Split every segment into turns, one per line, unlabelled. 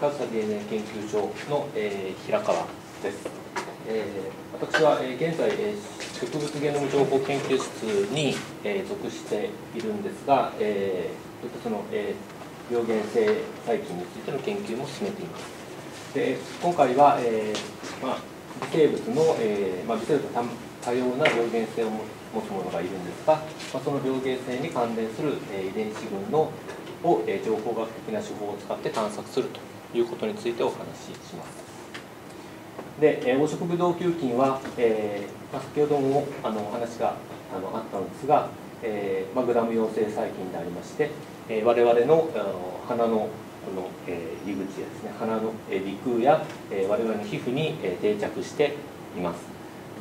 上総 DNA 研究所の、えー、平川です、えー、私は、えー、現在、えー、植物ゲノム情報研究室に、えー、属しているんですが、えー、その、えー、病原性細菌についての研究も進めています。で今回は、えーまあ、微生物の、えーまあ、微生物は多様な病原性を持つものがいるんですが、まあ、その病原性に関連する、えー、遺伝子群のを、えー、情報学的な手法を使って探索すると。いうことについてお話しします。で、えー、黄色ブドウ球菌は、えーまあ、先ほどもあのお話があのあったのですが、えーまあ、グラム陽性細菌でありまして、えー、我々のあの鼻のこの、えー、入り口やですね鼻の、えー、鼻腔や、えー、我々の皮膚に、えー、定着しています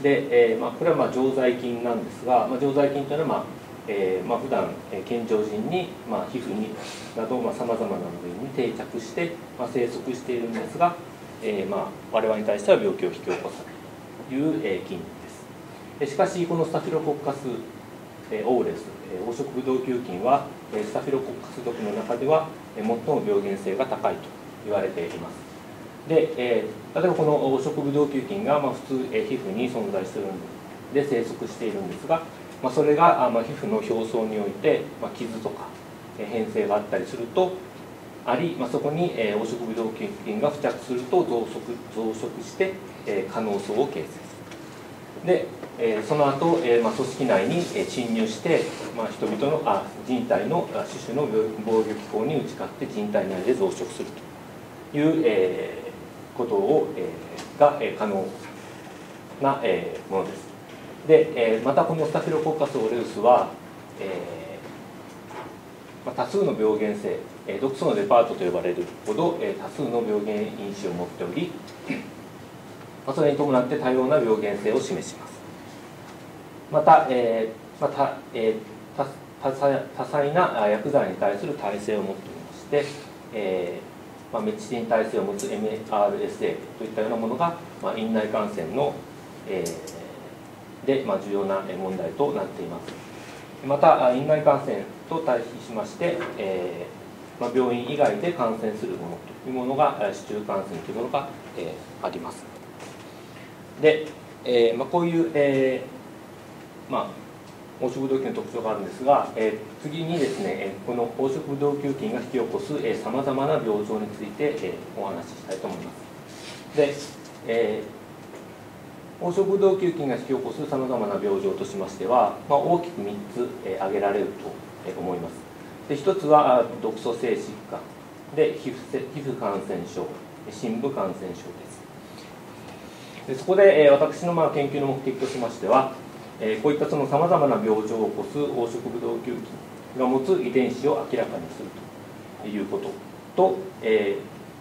で、えーまあ、これはまあ常在菌なんですが、まあ、常在菌というのは、まあえーまあ普段、健常人に、まあ、皮膚になどさまざ、まな部位に定着して、まあ、生息しているんですが、えーまあ、我々に対しては病気を引き起こすという、えー、菌です。しかしこのスタフィロコッカス、えー、オーレス、えー、黄色ブドウ球菌は、スタフィロコッカス属の中では、最も病原性が高いと言われています。で、えー、例えばこの黄色ブドウ球菌が、まあ、普通、えー、皮膚に存在するんで生息しているんですがまあ、それが、あまあ、皮膚の表層において、まあ、傷とか、え変性があったりするとあり、まあ、そこに、えー、黄色ブドウ球菌が付着すると増殖増殖して、えー、可能層を形成する。で、えー、その後、えーまあ、組織内に侵入して、まあ、人々のあ人体の種々の防御機構に打ち勝って人体内で増殖するという、えー、ことを、えー、が、えー、可能な、えー、ものです。で、えー、またこのスタフィロコッカスオレウスは、えーまあ、多数の病原性、えー、毒素のデパートと呼ばれるほど、えー、多数の病原因子を持っており、まあ、それに伴って多様な病原性を示します。また、えーまたえー、多多彩な薬剤に対する耐性を持っておりまして、えーまあ、メチシン耐性を持つ MRSA といったようなものが、まあ、院内感染の、えーで、まあ、重要な問題となっています。また、院内感染と対比しまして、えーまあ、病院以外で感染するものというものが、市中感染というものが、えー、あります。で、えーまあ、こういう、えまあ、黄色ブドウ球の特徴があるんですが、えー、次にですねこの黄色ブドウ球菌が引き起こすさまざまな病状について、えー、お話ししたいと思います。で、えー黄色ブドウ球菌が引き起こすさまざまな病状としましては、まあ、大きく3つ、え挙げられると思います。で1つは毒素性疾患。で皮膚皮膚感染症。深部感染症です。でそこで、え私のまあ研究の目的としましては、えこういったさまざまな病状を起こす黄色ブドウ球菌が持つ遺伝子を明らかにするということ。と、え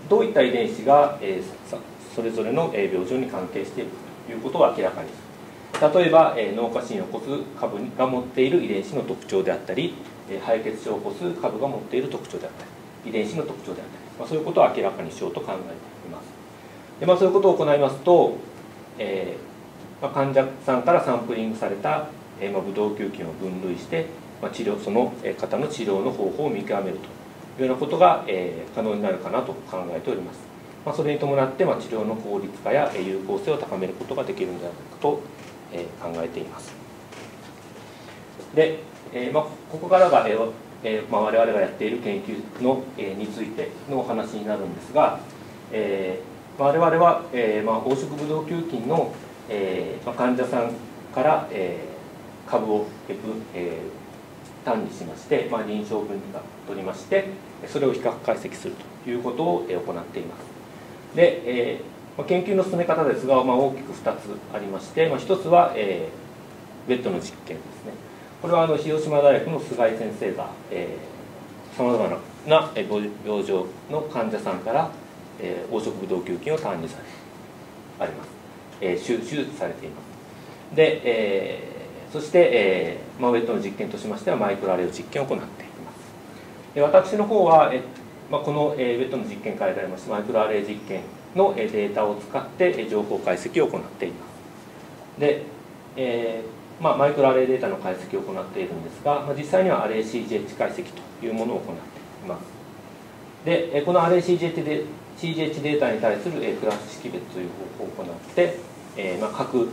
どういった遺伝子が、えそれぞれの病状に関係しているか。いうことを明らかに。する例えば、え脳下腫を起こす株が持っている遺伝子の特徴であったり、え敗血症を起こす株が持っている特徴であったり遺伝子の特徴であったり、ま、そういうことを明らかにしようと考えています。で、まあ、そういうことを行いますと、えーまあ、患者さんからサンプリングされた、えーまあ、ブドウ球菌を分類して、まあ、治療その方の治療の方法を見極めるというようなことが、えー、可能になるかなと考えております。まあ、それに伴って、まあ、治療の効率化や有効性を高めることができるんじゃないかと、え、考えています。で、えーまあ、ここからが、えーえーまあ、我々がやっている研究の、え、についてのお話になるんですが、えー、我々は、えまあ、黄色ブドウ球菌の、えまあ、患者さんから、え、株を、えー、単にしまして、まあ、臨床分離が取りましてそれを比較解析するということを、えー、行っています。で、えー、研究の進め方ですが、まあ、大きく2つありまして、まあ、1つは、えー、ベッドの実験ですね。これはあの広島大学の菅井先生がさまざまな病状の患者さんから、えー、黄色ブドウ球菌を単にされあります、えー、収集されています。で、えー、そして、えーまあ、ウェットの実験としましてはマイクロアレイ実験を行っています。で私の方は、えまあ、この、えー、ウェットの実験から得られましたマイクロアレイ実験の、えー、データを使って、えー、情報解析を行っています。で、えーまあ、マイクロアレイデータの解析を行っているんですが、まあ、実際にはアレイ CGH 解析というものを行っています。でこの RACGH で CGH データに対するクラス識別という方法を行って、えまあ、各、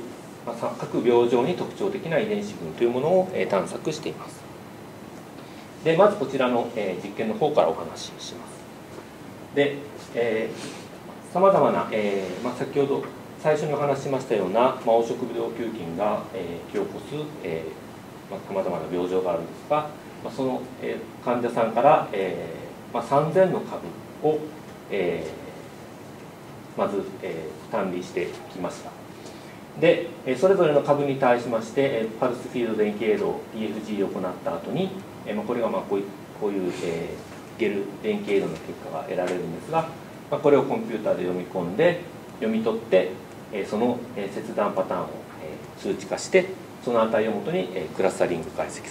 まあ、各病状に特徴的な遺伝子群というものを探索しています。でまずこちらの実験の方からお話しします。でさまざまな、えーまあ、先ほど最初にお話ししましたような、まあ、黄色ブドウ球菌が、えー、引き起こすさまざ、まな病状があるんですが、まあ、その、えー、患者さんから、えーまあ、3000の株を、えー、まず、えー、単理してきました。でそれぞれの株に対しましてパルスフィールド電気映像 PFG を行った後にえまこれがまあこういうこういう、えー、ゲル電気映像の結果が得られるんですがまこれをコンピューターで読み込んで読み取ってえその切断パターンをえ数値化してその値をもとにえクラスタリング解析する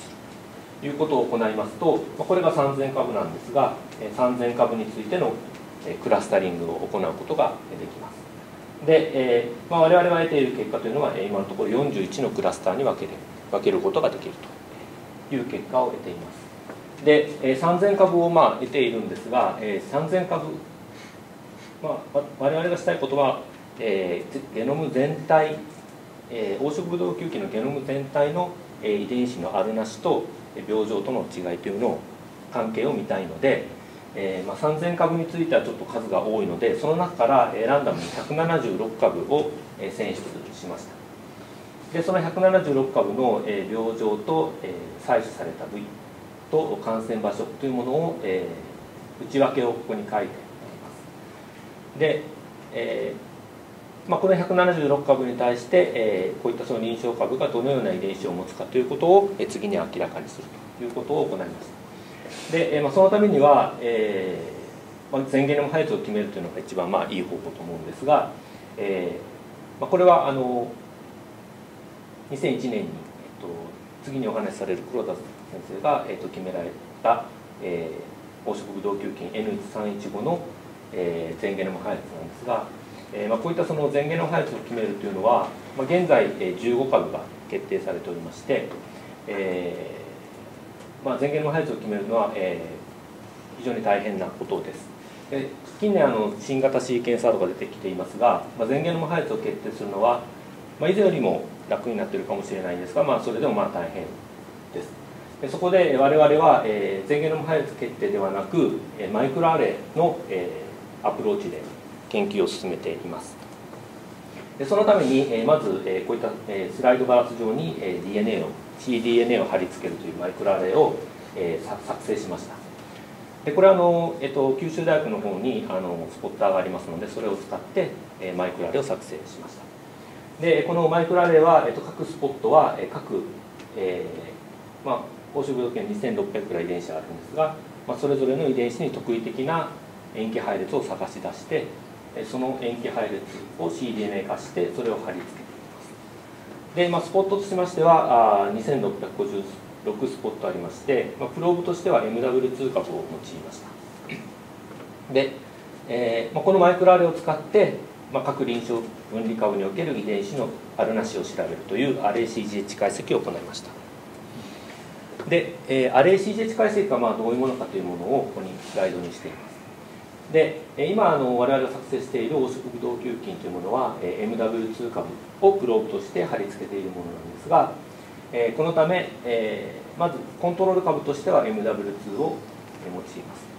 ということを行いますとまこれが3000株なんですが3000株についてのえクラスタリングを行うことができます。で、えーまあ、我々が得ている結果というのはえ今のところ41のクラスターに分ける分けることができると。いう結果を得ています。で、え、3000株をまあ得ているんですが、え、3000株、まあ、我々がしたいことは、え、ゲノム全体、え、黄色ブドウ球菌のゲノム全体の、え、遺伝子のあるなしと病状との違いというのを関係を見たいので、えーまあ、3000株についてはちょっと数が多いのでその中から、え、ランダムに176株を、え、選出しました。でその176株の、えー、病状と、えー、採取された部位と感染場所というものを、えー、内訳をここに書いてあります。で、えーまあ、この176株に対して、えー、こういったその臨床株がどのような遺伝子を持つかということを、えー、次に明らかにするということを行いましたで、えーまあ、そのためには、えーまあ、前ゲノム配置を決めるというのが一番まあいい方法と思うんですが、えーまあ、これはあの2001年に、えっと、次にお話しされる黒田先生が、えっと、決められた、えー、黄色ブドウ球菌 N1315 の、えー、全ゲノム配列なんですが、えーまあ、こういったその全ゲノム配列を決めるというのは、まあ、現在、えー、15株が決定されておりまして、えーまあ、全言の配置を決めるのは、えー、非常に大変なことです。で近年あの新型シーケンサードが出てきていますが、まあ、全言の配置を決定するのは、まあ、以前よりも楽になってるかもしれないんですが、まあ、それでもまあ大変です。でそこで我々は、えー、全言の配列決定ではなく、え、マイクロアレイの、えー、アプローチで研究を進めています。でそのために、えー、まず、えー、こういった、えー、スライドガラス上に、えー、DNA を cDNA を貼り付けるというマイクロアレイを、えー、作成しましたでこれはあの、えっと、九州大学の方にあのスポッターがありますのでそれを使って、えー、マイクロアレイを作成しましたでこのマイクロアレイは、えっと、各スポットは、え、各、えーまあ、宝飾病圏2600くらい遺伝子があるんですが、まあ、それぞれの遺伝子に特異的な塩基配列を探し出してその塩基配列を cDNA 化してそれを貼り付けています。で、まあ、スポットとしましてはあ2656スポットありまして、まあ、プローブとしては MW2 株を用いました。で、えーまあ、このマイクロアレを使って、まあ、各臨床分離株における遺伝子のあるなしを調べるという RACGH 解析を行いました。で、えー、RACGH 解析がまあどういうものかというものをここにスライドにしています。で今あの我々が作成している黄色ブドウ球菌というものは MW2 株をプローブとして貼り付けているものなんですがこのためまずコントロール株としては MW2 を用います。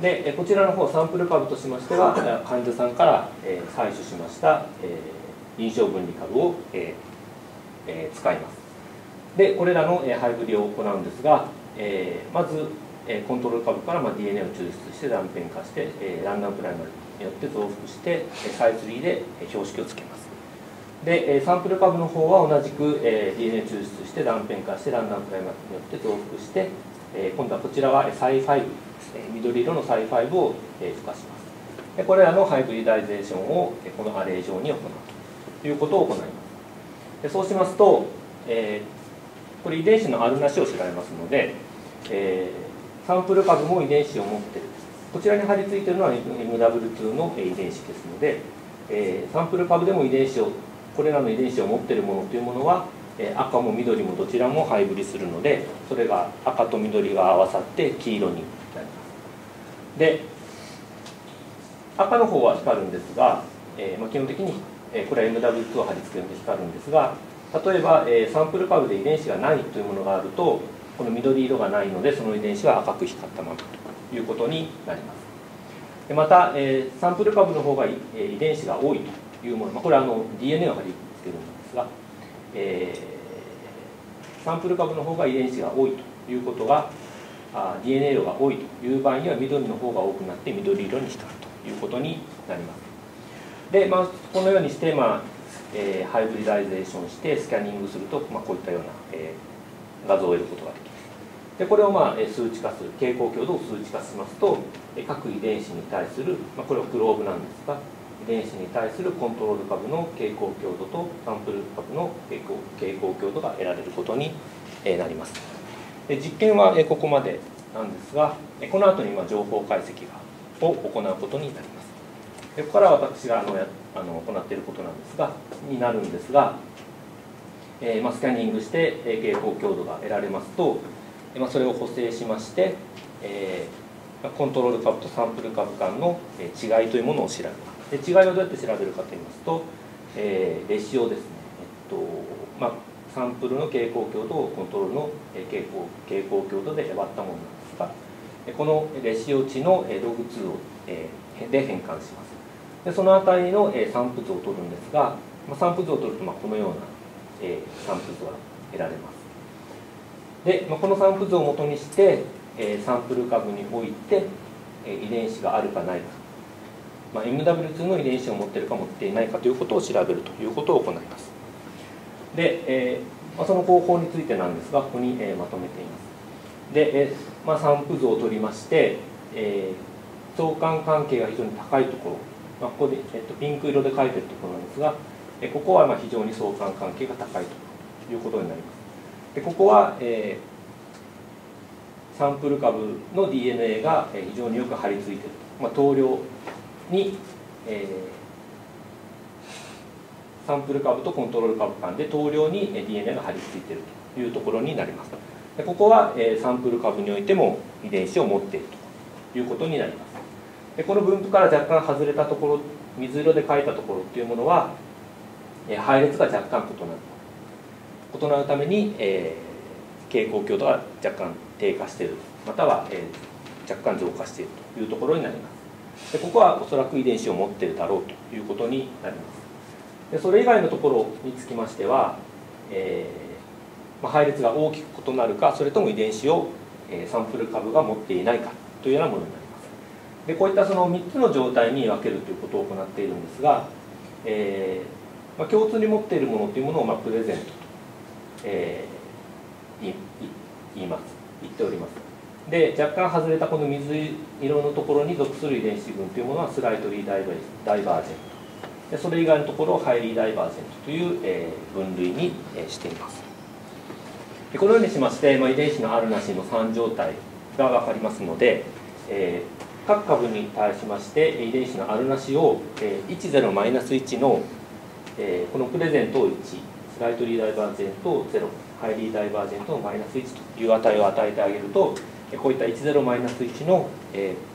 でこちらの方サンプル株としましては患者さんから採取しました臨床分離株を使います。でこれらのハイブリを行うんですがまずコントロール株からま DNA を抽出して断片化してランダムプライマルによって増幅してサイズリーで標識をつけます。でサンプル株の方は同じく DNA 抽出して断片化してランダムプライマルによって増幅して今度はこちらはサイ5です緑色のサイ5を付加します。でこれらのハイブリダイゼーションをこのアレイ上に行うということを行います。でそうしますと、えー、これ遺伝子のあるなしを調べますので、えーサンプル株も遺伝子を持っている。こちらに貼り付いているのは MW2 の遺伝子ですので、えー、サンプル株でも遺伝子をこれらの遺伝子を持っているものというものは、赤も緑もどちらも配分するのでそれが赤と緑が合わさって黄色にで、赤の方は光るんですが、えーま、基本的に、え、これは MW2 を貼り付けるので光るんですが例えば、え、サンプル株で遺伝子がないというものがあるとこの緑色がないのでその遺伝子は赤く光ったままということになります。でまた、え、サンプル株の方が、え、遺伝子が多いというもの、ま、これはあの DNA を貼り付けるんですが、えー、サンプル株の方が遺伝子が多いということがあ DNA 量が多いという場合には緑の方が多くなって緑色に光るということになります。で、まあ、このようにして、まあえー、ハイブリダイゼーションしてスキャニングすると、まあ、こういったような、えー、画像を得ることができます。でこれを、まあ、数値化する蛍光強度を数値化しますと各遺伝子に対する、まあ、これはプローブなんですが遺伝子に対するコントロール株の蛍光強度とサンプル株の蛍光蛍光強度が得られることになります。実験はここまでなんですがこの後に情報解析を行うことになります。ここから私があのやあの行っていることなんですがになるんですが、えーま、スキャニングして、えー、蛍光強度が得られますと、まあ、それを補正しまして、えー、コントロール株とサンプル株間の違いというものを調べます。で違いをどうやって調べるかといいますと、えー、レシオですね、えっとまあ、サンプルの蛍光強度をコントロールの蛍光蛍光強度で割ったものなんですがこのレシオ値のログ2を、え、で変換します。でその値の、え散布図を取るんですが、ま、散布図を取るとまこのような、え散布図が得られます。で、まあ、この散布図をもとにして、えサンプル株において、え遺伝子があるかないか、まあ、MW2 の遺伝子を持っているか持っていないかということを調べるということを行います。で、えま、その方法についてなんですがここに、えまとめています。で、えまあ、散布図を取りまして、え相関関係が非常に高いところ。まあ、ここで、えっと、ピンク色で書いてるところなんですが、えここはまあ非常に相関関係が高いということになります。でここは、えー、サンプル株の DNA が非常によく貼り付いていると、まあ、投量に、えー、サンプル株とコントロール株間で投量に DNA が貼り付いているというところになります。でここは、サンプル株においても遺伝子を持っているということになります。でこの分布から若干外れたところ水色で書いたところっていうものは、配列が若干異なる異なるために、えー、蛍光強度が若干低下しているまたは、えー、若干増加しているというところになりますでここはおそらく遺伝子を持っているだろうということになりますでそれ以外のところにつきましては、えーまあ、配列が大きく異なるかそれとも遺伝子を、えー、サンプル株が持っていないかというようなものになります。でこういったその3つの状態に分けるということを行っているんですが、えーまあ、共通に持っているものというものをまあプレゼントと、えー、言います。言っております。で若干外れたこの水色のところに属する遺伝子群というものはスライトリーダイバージェント。でそれ以外のところをハイリーダイバージェントという、えー、分類に、えー、しています。でこのようにしまして、まあ、遺伝子のあるなしの3状態が分かりますので、えー各株に対しまして遺伝子のあるなしを10-1のえこのプレゼントを1スライトリーダイバージェントを0ハイリーダイバージェントのマイナス1という値を与えてあげるとこういった10-1の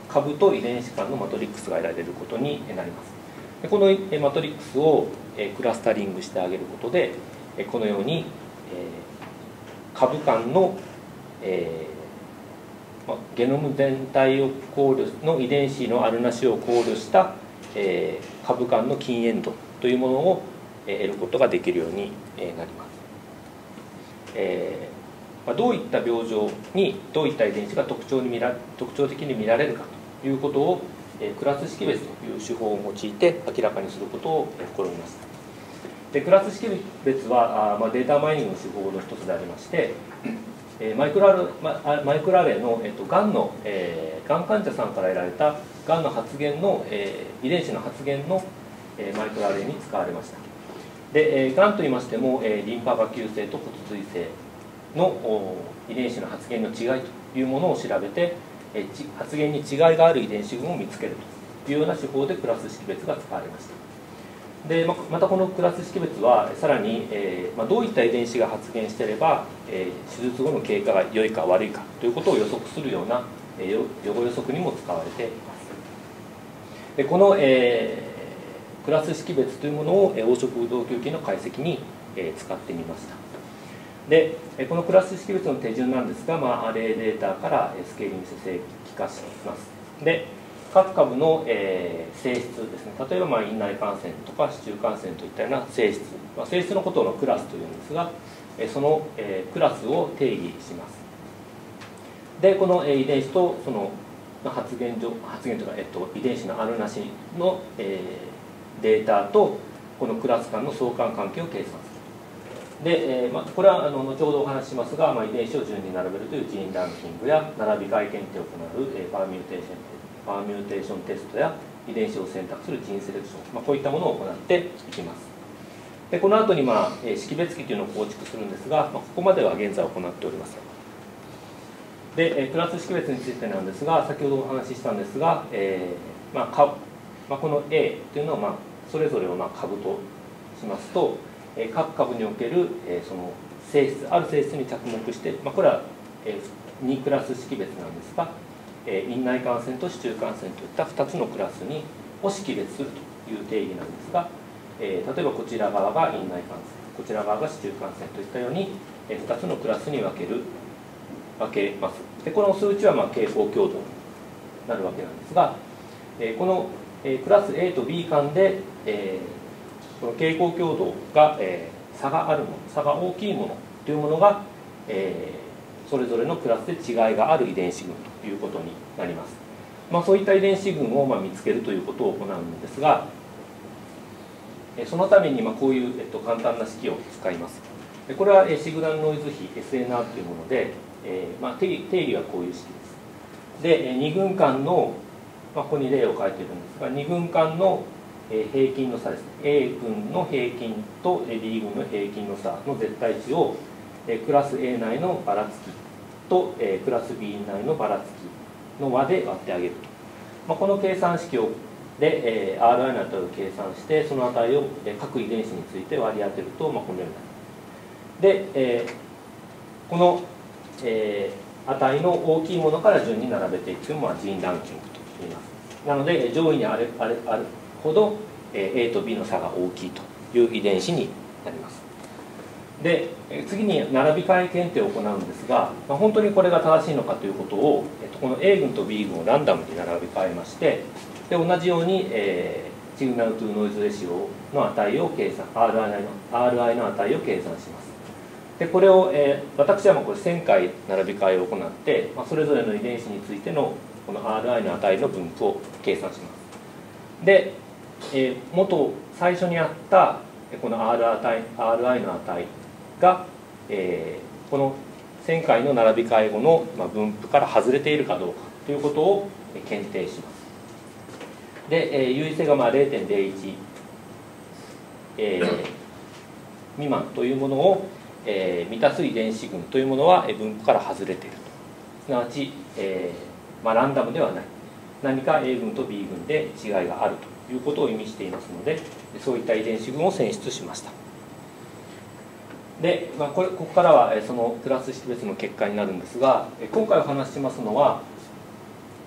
株と遺伝子間のマトリックスが得られることになります。このマトリックスをクラスタリングしてあげることでこのように株間のゲノム全体を考慮の遺伝子のあるなしを考慮した、株間の禁煙度というものを、得ることができるように、なります、どういった病状にどういった遺伝子が特徴に見ら特徴的に見られるかということを、クラス識別という手法を用いて明らかにすることを試みます。でクラス識別はあ、まあ、データマイニングの手法の一つでありましてマイクラルマイクラレの、えっと、がんの、えー、がん患者さんから得られたがんの発現の、えー、遺伝子の発現の、えー、マイクラレに使われました。で、えー、がんといいましても、えー、リンパ球性と骨髄性の遺伝子の発現の違いというものを調べて、え、発現に違いがある遺伝子群を見つけるというような手法でクラス識別が使われました。でまたこのクラス識別はさらに、えま、どういった遺伝子が発現していれば、え、手術後の経過が良いか悪いかということを予測するような、え、予後予測にも使われています。でこの、え、クラス識別というものを黄色ブドウ球菌の解析に、え、使ってみました。でこのクラス識別の手順なんですが、まあ、アレイデータからスケーリングして正規化します。で各株の、えー、性質ですね。例えば、まあ、院内感染とか市中感染といったような性質、まあ、性質のことをクラスというんですがその、えー、クラスを定義します。でこのえ遺伝子とその発現上発現というか、えっと、遺伝子のあるなしの、えー、データとこのクラス間の相関関係を計算する。で、えーまあ、これはあの後ほどお話ししますが、まあ、遺伝子を順に並べるという gene ranking や並び替え検定を行う、えー、 permutation permutation test や遺伝子を選択する gene selection、まあ、こういったものを行っていきます。でこの後に、まあ、識別器というのを構築するんですが、まあ、ここまでは現在行っております。でクラス識別についてなんですが先ほどお話ししたんですが、えーまあかまあ、この A というのは、まあ、それぞれをまあ株としますと各株における、え、その性質ある性質に着目して、まあ、これは、え、2クラス識別なんですが、え、院内感染と市中感染といった2つのクラスにを識別するという定義なんですが、え、例えばこちら側が院内感染こちら側が市中感染といったように、え、2つのクラスに分ける分けます。でこの数値はまあ傾向強度になるわけなんですが、え、この、え、クラス A と B 間で、えー、この傾向強度が、えー、差があるもの差が大きいものというものが、えー、それぞれのクラスで違いがある遺伝子群ということになります、まあ、そういった遺伝子群をまあ見つけるということを行うんですがそのためにまあこういう、えっと、簡単な式を使います。これはシグナルノイズ比 SNR というもので、えーまあ、定義はこういう式です。で2群間の、まあ、ここに例を書いてるんですが2群間の平均の差ですね。A 群の平均と B 群の平均の差の絶対値をクラス A 内のばらつきとクラス B 内のばらつきの和で割ってあげると、まあ、この計算式をで、え RI の値を計算してその値を各遺伝子について割り当てると、まあ、このようになりますで、え、このえ、値の大きいものから順に並べていくのがジンランキングと言います。なので上位にあるあるあるほど、えー、A と B の差が大きいという遺伝子になります。で次に並び替え検定を行うんですが、まあ、本当にこれが正しいのかということを、えっと、この A 群と B 群をランダムに並び替えましてで同じように、えー、シグナルトゥノイズレシオの値を計算 RI の RI の値を計算します。でこれを、えー、私はもうこれ1000回並び替えを行って、まあ、それぞれの遺伝子についてのこの RI の値の分布を計算します。で、えー、元最初にあったこの R 値 RI の値が、えー、この前回の並び替え後の分布から外れているかどうかということを検定します。で、えー、優位性がまあ0.01、えー、未満というものをえー、満たす遺伝子群というものは分布から外れていると。すなわち、えーまあ、ランダムではない。何か A 群と B 群で違いがあると。いうことを意味していますのでそういった遺伝子群を選出しました。で、まあ、これここからはそのクラス識別の結果になるんですが今回お話ししますのは、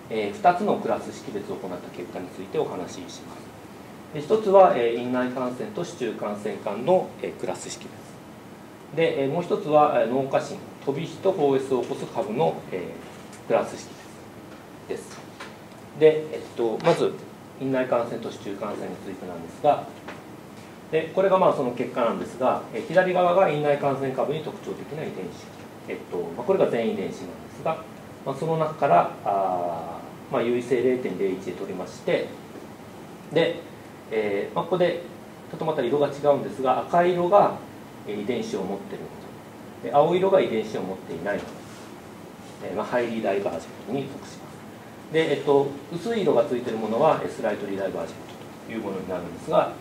2つのクラス識別を行った結果についてお話しします。一つは、院内感染と市中感染間の、クラス識別。でもう一つは脳下芯飛び火と 4S を起こす株の、クラス式です。で、えっと、まず院内感染と市中感染についてなんですがでこれがまあその結果なんですが、え左側が院内感染株に特徴的な遺伝子、えっとまあ、これが全遺伝子なんですが、まあ、その中からあ、まあ、優位性0.01で取りましてで、えーまあ、ここでちょっとまた色が違うんですが赤色が遺伝子を持っているもの。青色が遺伝子を持っていないもの、えまあ、ハイリーダイバージェントに属します。で、えっと、薄い色がついているものはスライトリーダイバージェントというものになるんですが、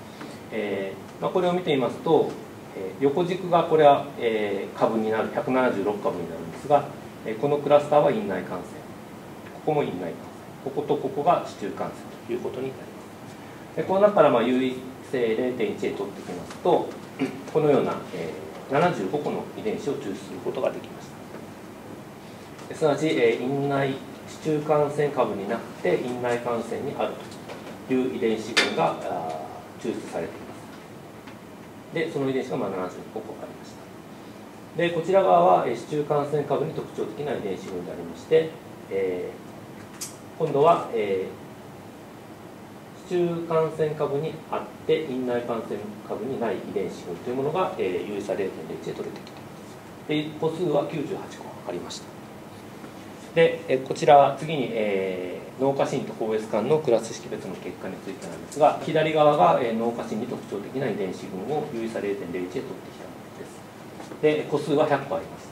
えーまあ、これを見てみますと、えー、横軸がこれは、えー、株になる176株になるんですが、えー、このクラスターは院内感染。ここも院内感染。こことここが市中感染ということになります。でこの中からまあ優位性0.1で取ってきますとこのような、えー、75個の遺伝子を抽出することができました。すなわち、えー、院内市中感染株になって院内感染にあるという遺伝子群が抽出されています。でその遺伝子がまあ72個ありました。でこちら側は市中感染株に特徴的な遺伝子群でありまして、えー、今度は、えー、市中感染株にあって院内感染株にない遺伝子群というものが、えー、有差0.01で取れてきています。で個数は98個ありました。でえこちら次に、えー、脳下芯と 4S 間のクラス識別の結果についてなんですが左側が、えー、脳下芯に特徴的な遺伝子群を有意差0.01で取ってきたものです。で個数は100個あります。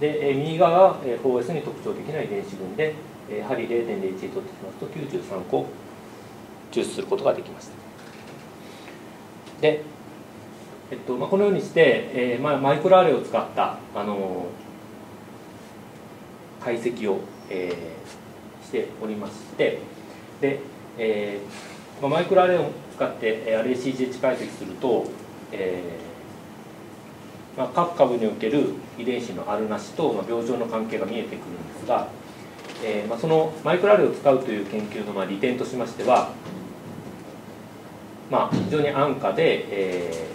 で、えー、右側が、えー、4S に特徴的な遺伝子群で、えー、やはり0.01で取ってきますと93個抽出することができましたで、えっとまあ、このようにして、えーまあ、マイクロアレを使った、あのー解析を、えー、しておりましてで、えーまあ、マイクロアレイを使って RACGH 解析すると、えーまあ、各株における遺伝子のあるなしと、まあ、病状の関係が見えてくるんですが、えーまあ、そのマイクロアレイを使うという研究のまあ利点としましては、まあ、非常に安価で、え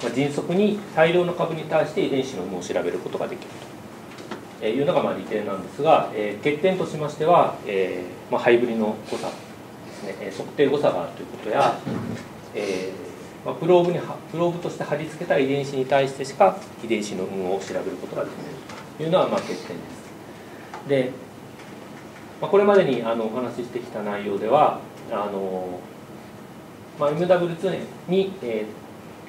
ーまあ、迅速に大量の株に対して遺伝子の有無を調べることができると。えいうのがまあ利点なんですが、えー、欠点としましては、えーまあ、ハイブリの誤差ですね、測定誤差があるということや、えーまあ、プローブにプローブとして貼り付けた遺伝子に対してしか遺伝子の有無を調べることができないというのはまあ欠点です。で、まあ、これまでにあのお話ししてきた内容ではあの、まあ、MW2 に、え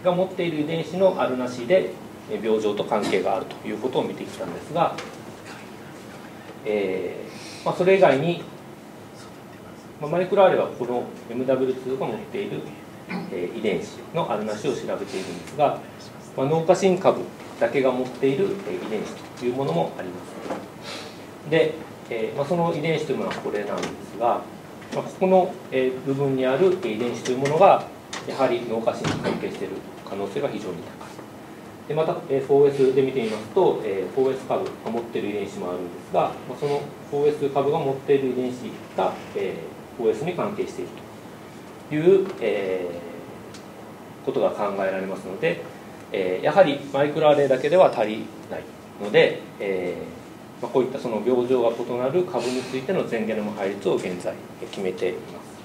ー、が持っている遺伝子のあるなしで病状と関係があるということを見てきたんですがえーまあ、それ以外に、まあ、マイクロアーレはこの MW2 が持っている、えー、遺伝子のあるなしを調べているんですが、まあ、脳下芯株だけが持っている、えー、遺伝子というものもあります。で、えーまあ、その遺伝子というものはこれなんですが、まあ、ここの、えー、部分にある遺伝子というものがやはり脳下芯に関係している可能性が非常に高い。でまた、え 4S で見てみますと、え 4S 株が持っている遺伝子もあるんですが、まその 4S 株が持っている遺伝子が、え 4S に関係しているという、えことが考えられますので、えやはりマイクロアレイだけでは足りないので、えまこういったその病状が異なる株についての全ゲノム配列を現在決めています。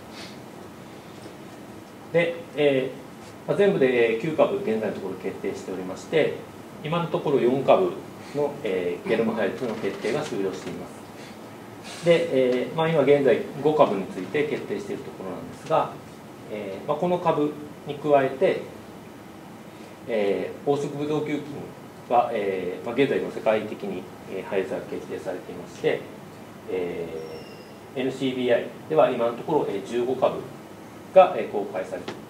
で、えーまあ、全部で9株現在のところ決定しておりまして今のところ4株の、えー、ゲノム配列の決定が終了しています。で、えーまあ、今現在5株について決定しているところなんですが、えーまあ、この株に加えて、えー、黄色ブドウ球菌は、えーまあ、現在の世界的に配列が決定されていまして、えー、NCBI では今のところ15株が公開されています。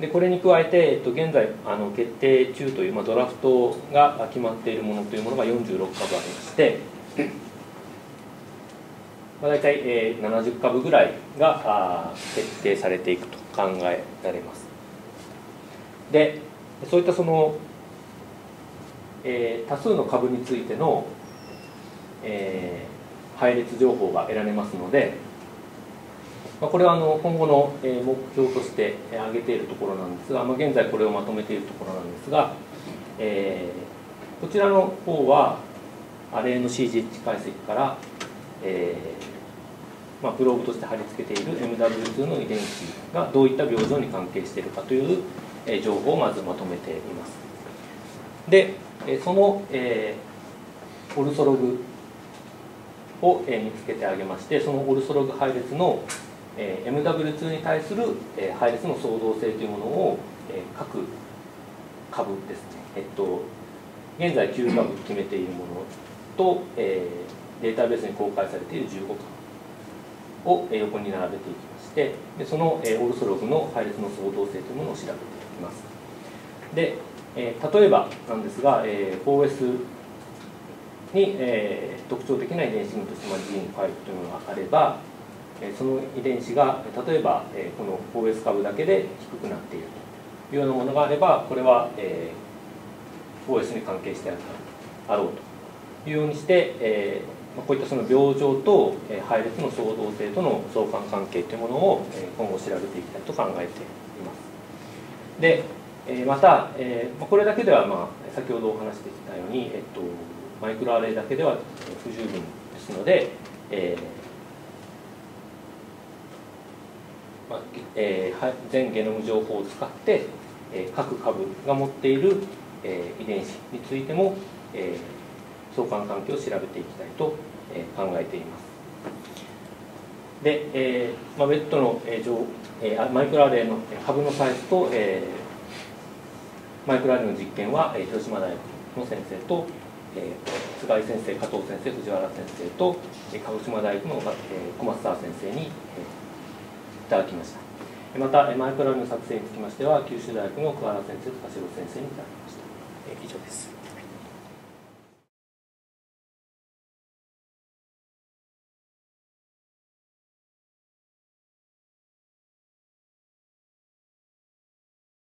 でこれに加えて、えっと、現在あの決定中という、まあ、ドラフトが決まっているものというものが46株ありまして、まあ、大体、えー、70株ぐらいがあ決定されていくと考えられます。でそういったその、えー、多数の株についての、えー、配列情報が得られますのでまあ、これはあの今後の目標として挙げているところなんですが、まあ、現在これをまとめているところなんですが、えー、こちらの方はアレイの CGH 解析から、えーまあ、プローブとして貼り付けている MW2 の遺伝子がどういった病状に関係しているかという情報をまずまとめています。で、その、えー、オルソログを見つけてあげましてそのオルソログ配列のえ MW2 に対する、え配列の創造性というものを、え各株ですね、えっと、現在9株決めているものと、えデータベースに公開されている15株を、え横に並べていきましてでその、えオルソログの配列の創造性というものを調べていきます。で、え例えばなんですが、えー 4S に、え特徴的な遺伝子群として、まあ、G5 というのがあればその遺伝子が例えばこの OS 株だけで低くなっているというようなものがあればこれは OS に関係してあろうというようにしてこういったその病状と配列の相動性との相関関係というものを今後調べていきたいと考えています。でまたこれだけではまあ先ほどお話してきたように、マイクロアレイだけでは不十分ですので、えーまあえー、全ゲノム情報を使って、えー、各株が持っている、えー、遺伝子についても、えー、相関関係を調べていきたいと、えー、考えています。で、えーまあ、ッドの、えーえー、マイクロアレイの株のサイズと、えー、マイクロアレイの実験は、えー、広島大学の先生と、えー、菅井先生、加藤先生、藤原先生と、えー、鹿児島大学の、えー、小松沢先生に、えー、ただきました。また、マイクロアレイの作成につきましては、九州大学の桑原先生と柏先生にいただきました。以上です。